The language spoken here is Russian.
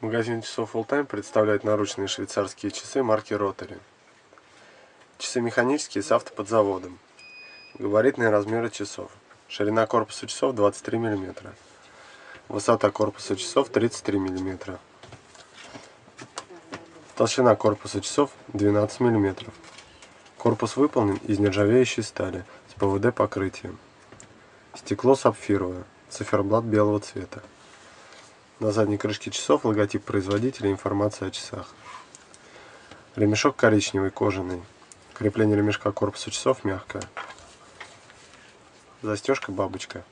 Магазин часов Full Time представляет наручные швейцарские часы марки Rotary. Часы механические с автоподзаводом. Габаритные размеры часов. Ширина корпуса часов 23 мм. Высота корпуса часов 33 мм. Толщина корпуса часов 12 мм. Корпус выполнен из нержавеющей стали с ПВД покрытием. Стекло сапфировое, циферблат белого цвета. На задней крышке часов логотип производителя и информация о часах. Ремешок коричневый, кожаный. Крепление ремешка корпуса часов мягкое. Застежка бабочка.